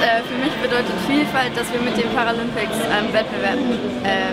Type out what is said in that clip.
äh, für mich bedeutet Vielfalt, dass wir mit den Paralympics ähm, Wettbewerb äh,